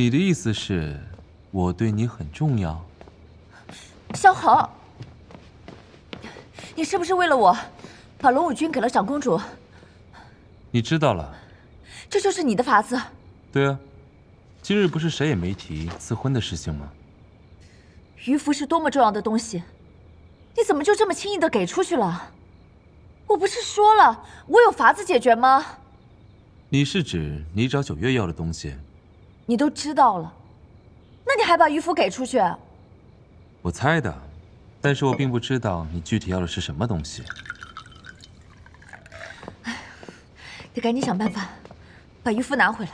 你的意思是，我对你很重要？萧恒，你是不是为了我，把龙武君给了长公主？你知道了？这就是你的法子？对啊，今日不是谁也没提赐婚的事情吗？鱼符是多么重要的东西，你怎么就这么轻易的给出去了？我不是说了，我有法子解决吗？你是指你找九月要的东西？你都知道了，那你还把鱼符给出去？我猜的，但是我并不知道你具体要的是什么东西。哎，得赶紧想办法把渔夫拿回来。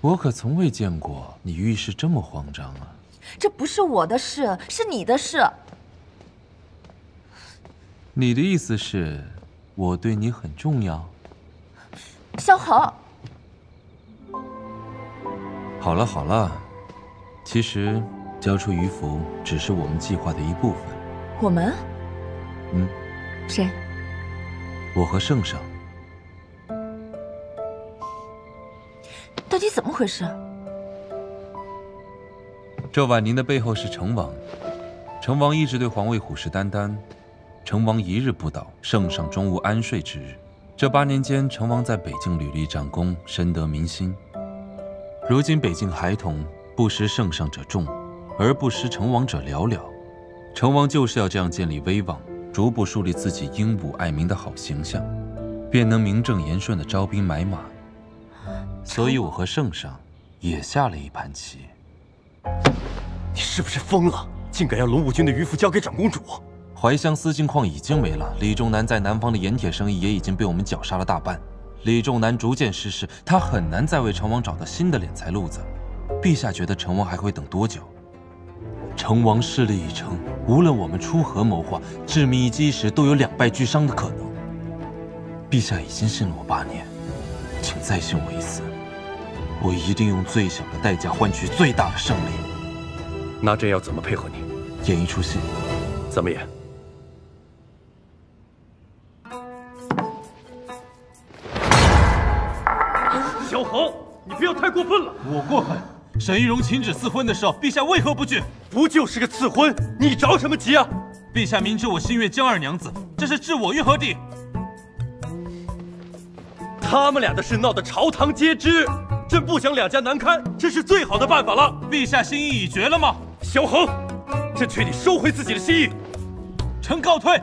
我可从未见过你遇事这么慌张啊！这不是我的事，是你的事。你的意思是，我对你很重要？萧恒，好了好了，其实交出鱼符只是我们计划的一部分。我们？嗯。谁？我和圣上。到底怎么回事？这婉宁的背后是成王，成王一直对皇位虎视眈眈，成王一日不倒，圣上终无安睡之日。这八年间，成王在北境屡立战功，深得民心。如今北境孩童不识圣上者众，而不识成王者寥寥。成王就是要这样建立威望，逐步树立自己英武爱民的好形象，便能名正言顺的招兵买马。所以，我和圣上也下了一盘棋。你是不是疯了？竟敢要龙武军的鱼符交给长公主？怀乡丝金矿已经没了，李仲南在南方的盐铁生意也已经被我们绞杀了大半。李仲南逐渐失势，他很难再为成王找到新的敛财路子。陛下觉得成王还会等多久？成王势力已成，无论我们出何谋划、致命一击时，都有两败俱伤的可能。陛下已经信了我八年，请再信我一次，我一定用最小的代价换取最大的胜利。那朕要怎么配合你？演一出戏，怎么演？萧恒，你不要太过分了！我过分？沈玉荣请旨赐婚的时候，陛下为何不拒？不就是个赐婚，你着什么急啊？陛下明知我心悦江二娘子，这是置我于何地？他们俩的事闹得朝堂皆知，朕不想两家难堪，这是最好的办法了。陛下心意已决了吗？萧恒，朕劝你收回自己的心意。臣告退。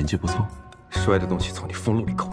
演技不错。摔的东西从你风炉里扣。